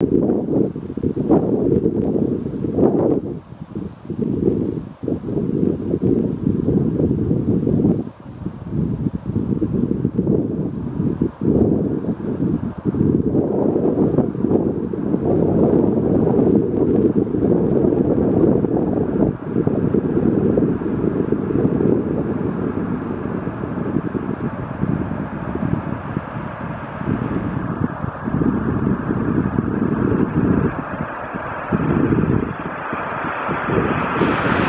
you. you